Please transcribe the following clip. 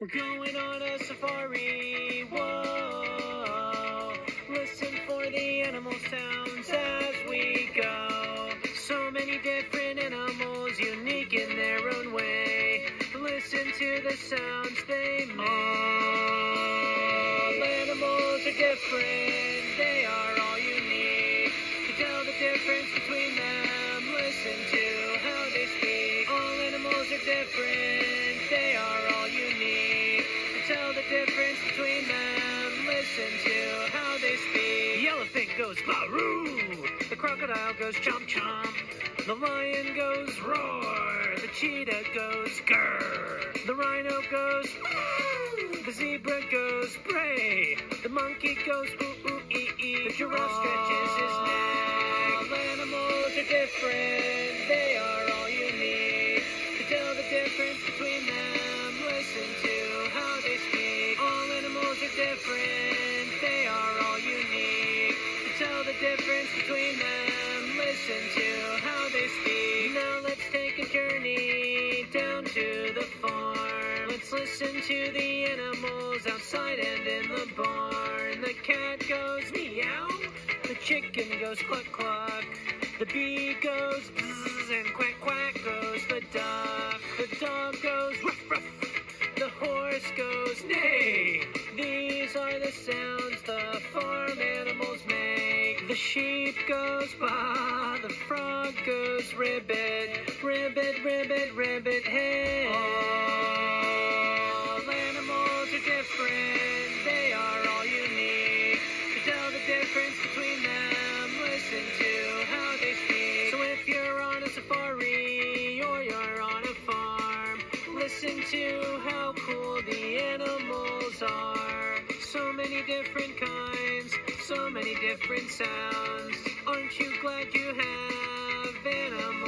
We're going on a safari. Whoa. Listen for the animal sounds as we go. So many different animals, unique in their own way. Listen to the sounds they make. All animals are different, they are all unique. To tell the difference between them, listen to how they speak. All animals are different, listen to how they speak. The elephant goes baroo. The crocodile goes chomp chomp. The lion goes roar. The cheetah goes grrr. The rhino goes woo. The zebra goes bray. The monkey goes ooh ooh ee ee. The giraffe stretches his neck. All animals are different. They are all unique. To tell the difference between them, listen to how they speak. All animals are different. Difference between them, listen to how they speak. Now let's take a journey down to the farm. Let's listen to the animals outside and in the barn. The cat goes meow. The chicken goes cluck cluck. The bee goes bzz and quack quack goes the duck. The dog goes ruff ruff. The horse goes neigh. These are the sounds the farm. The sheep goes baa. The frog goes ribbit. Ribbit, ribbit, ribbit, hey. All animals are different. They are all unique. To tell the difference between them, listen to how they speak. So if you're on a safari or you're on a farm, listen to how cool the animals are. So many different kinds, different sounds. Aren't you glad you have it?